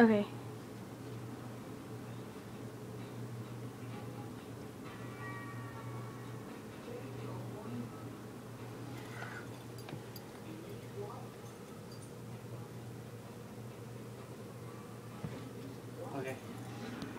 Okay. Okay.